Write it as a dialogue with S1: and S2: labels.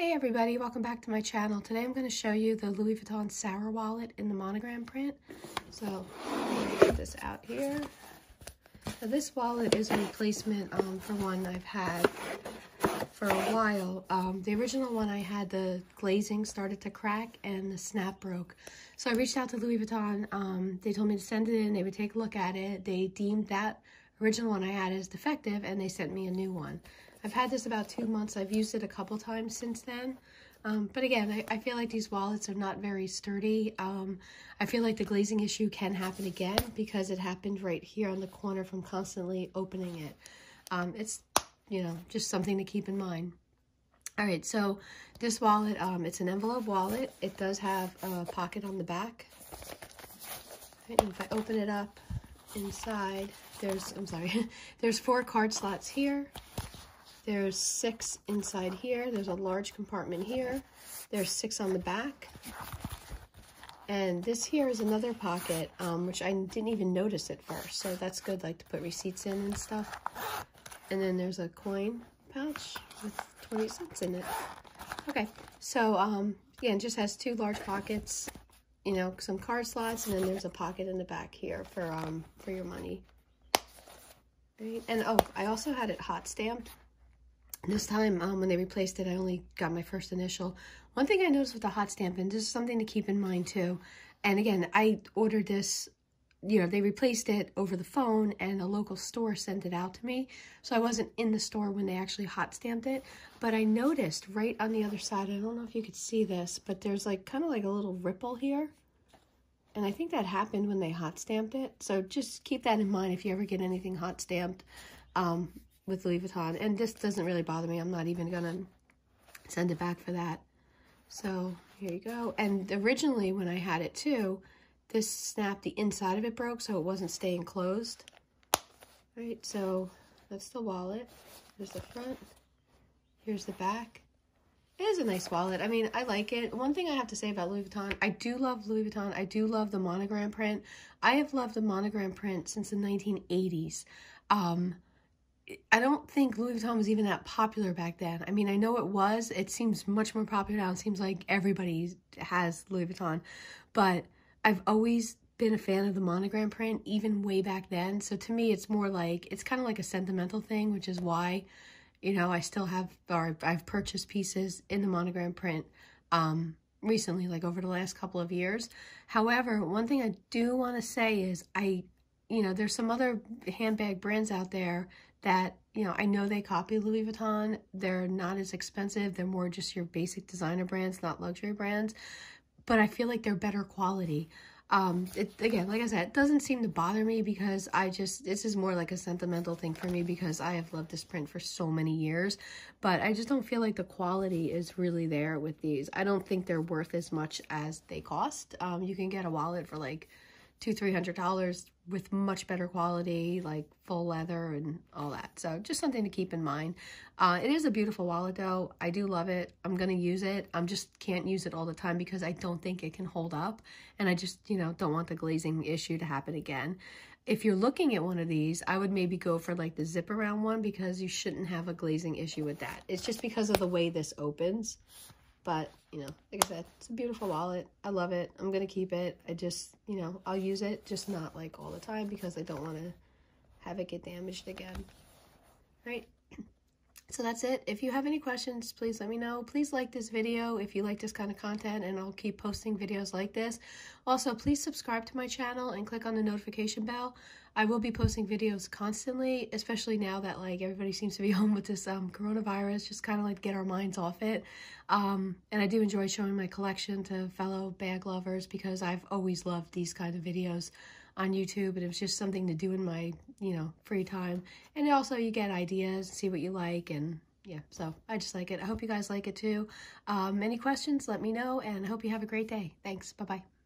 S1: Hey everybody, welcome back to my channel. Today I'm going to show you the Louis Vuitton Sarah wallet in the monogram print. So, get this out here. So this wallet is a replacement um, for one I've had for a while. Um, the original one I had, the glazing started to crack and the snap broke. So I reached out to Louis Vuitton. Um, they told me to send it in. They would take a look at it. They deemed that original one I had is defective and they sent me a new one. I've had this about two months. I've used it a couple times since then. Um, but again, I, I, feel like these wallets are not very sturdy. Um, I feel like the glazing issue can happen again because it happened right here on the corner from constantly opening it. Um, it's, you know, just something to keep in mind. All right, so this wallet, um, it's an envelope wallet. It does have a pocket on the back. Right, if I open it up inside, there's, I'm sorry, there's four card slots here. There's six inside here. There's a large compartment here. There's six on the back. And this here is another pocket, um, which I didn't even notice at first. So that's good, like to put receipts in and stuff. And then there's a coin pouch with 20 cents in it. Okay, so um, again, just has two large pockets, you know, some card slots, and then there's a pocket in the back here for um for your money. Right? And oh, I also had it hot stamped. This time, um, when they replaced it, I only got my first initial. One thing I noticed with the hot stamp, and this is something to keep in mind too, and again, I ordered this, you know, they replaced it over the phone and a local store sent it out to me. So I wasn't in the store when they actually hot stamped it, but I noticed right on the other side, I don't know if you could see this, but there's like kind of like a little ripple here. And I think that happened when they hot stamped it. So just keep that in mind if you ever get anything hot stamped. Um, with Louis Vuitton. And this doesn't really bother me. I'm not even going to send it back for that. So here you go. And originally when I had it too, this snap, the inside of it broke, so it wasn't staying closed. Right, so that's the wallet. Here's the front. Here's the back. It is a nice wallet. I mean, I like it. One thing I have to say about Louis Vuitton, I do love Louis Vuitton. I do love the monogram print. I have loved the monogram print since the 1980s. Um, I don't think Louis Vuitton was even that popular back then. I mean, I know it was. It seems much more popular now. It seems like everybody has Louis Vuitton. But I've always been a fan of the monogram print, even way back then. So to me, it's more like, it's kind of like a sentimental thing, which is why, you know, I still have, or I've purchased pieces in the monogram print um, recently, like over the last couple of years. However, one thing I do want to say is I, you know, there's some other handbag brands out there that, you know, I know they copy Louis Vuitton. They're not as expensive. They're more just your basic designer brands, not luxury brands. But I feel like they're better quality. Um, it, again, like I said, it doesn't seem to bother me because I just, this is more like a sentimental thing for me because I have loved this print for so many years. But I just don't feel like the quality is really there with these. I don't think they're worth as much as they cost. Um, you can get a wallet for like two, three hundred dollars with much better quality, like full leather and all that. So just something to keep in mind. Uh, it is a beautiful wallet though. I do love it. I'm going to use it. I'm just can't use it all the time because I don't think it can hold up. And I just, you know, don't want the glazing issue to happen again. If you're looking at one of these, I would maybe go for like the zip around one because you shouldn't have a glazing issue with that. It's just because of the way this opens. But, you know, like I said, it's a beautiful wallet. I love it. I'm going to keep it. I just, you know, I'll use it, just not like all the time because I don't want to have it get damaged again. All right. So that's it. If you have any questions, please let me know. Please like this video if you like this kind of content and I'll keep posting videos like this. Also, please subscribe to my channel and click on the notification bell. I will be posting videos constantly, especially now that like everybody seems to be home with this um, coronavirus, just kind of like get our minds off it. Um, and I do enjoy showing my collection to fellow bag lovers because I've always loved these kind of videos on YouTube and it was just something to do in my, you know, free time. And also you get ideas, see what you like and yeah, so I just like it. I hope you guys like it too. Um, any questions, let me know and I hope you have a great day. Thanks. Bye-bye.